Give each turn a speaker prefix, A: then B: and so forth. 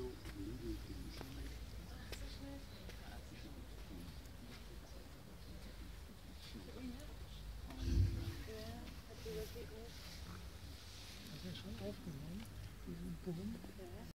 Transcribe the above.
A: Hat er schon aufgenommen, diesen Bumm?